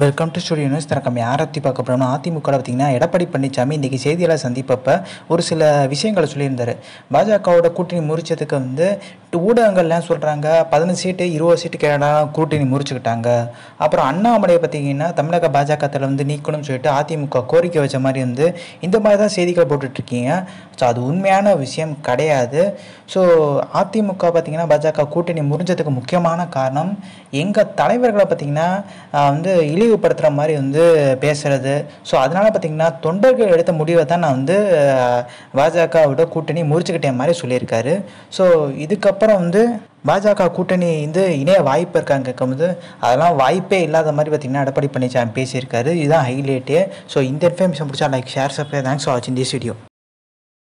Welcome to studio news தனக்கு நம்ம யாரை பற்றி பார்க்க போகிறோம்னா அதிமுக பார்த்தீங்கன்னா எடப்பாடி பழனிசாமி இன்றைக்கி செய்தியாளர் சந்திப்பப்போ ஒரு சில விஷயங்களை சொல்லியிருந்தார். பாஜகவோட கூட்டணி முறிச்சதுக்கு வந்து ஊடகங்கள்லாம் சொல்கிறாங்க பதினஞ்சு சீட்டு இருபது சீட்டு கேட்டால் கூட்டணி முறிச்சுக்கிட்டாங்க. அப்புறம் அண்ணாமலையை பார்த்திங்கன்னா தமிழக பாஜகத்தில் வந்து நீக்கணும்னு சொல்லிட்டு அதிமுக கோரிக்கை வச்ச மாதிரி வந்து இந்த மாதிரி தான் செய்திகள் போட்டுட்ருக்கீங்க ஸோ அது உண்மையான விஷயம் கிடையாது. ஸோ அதிமுக பார்த்தீங்கன்னா பாஜக கூட்டணி முறிஞ்சதுக்கு முக்கியமான காரணம் எங்கள் தலைவர்களை பார்த்தீங்கன்னா வந்து இளைய இழிவுபடுத்துகிற மாதிரி வந்து பேசுகிறது ஸோ அதனால் பார்த்தீங்கன்னா தொண்டர்கள் எடுத்த முடிவை தான் நான் வந்து பாஜகவோட கூட்டணி முறிச்சுக்கிட்டே மாதிரி சொல்லியிருக்காரு. ஸோ இதுக்கப்புறம் வந்து பாஜக கூட்டணி வந்து இணைய வாய்ப்பு இருக்காங்க கேட்கும்போது அதெல்லாம் வாய்ப்பே இல்லாத மாதிரி பார்த்தீங்கன்னா எடப்பாடி பழனிசாமி பேசியிருக்காரு. இதுதான் ஹைலைட்டே ஸோ இந்த இன்ஃபர்மேஷன் பிடிச்சா like share supply thanks for வாட்சிங் திஸ் வீடியோ